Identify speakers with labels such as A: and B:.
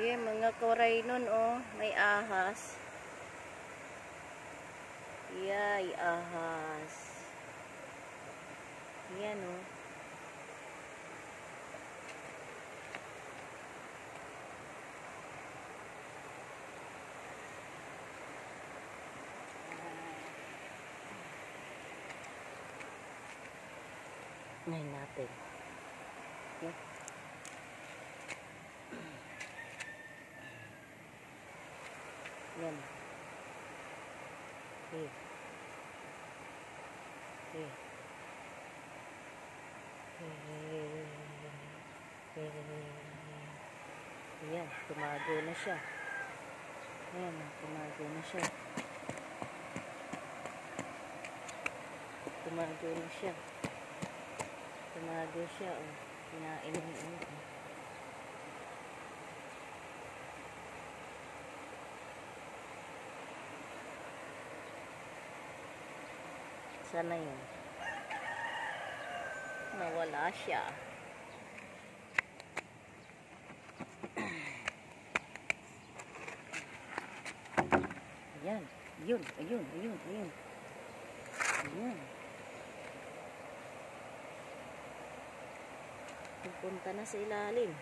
A: Yan, mga koray nun, oh. May ahas. Yay, ahas. Yan, oh. Ngayon natin. Yan. Yan. Okay. Okay. Ayan, tumago na siya. Ayan, tumago na siya. Tumago na siya. Tumago siya, oh. Kinain niya, oh. Sana yun. Nawala siya. Ayan. Ayun, ayun, ayun, ayun. Ayan. Pupunta na sa ilalim.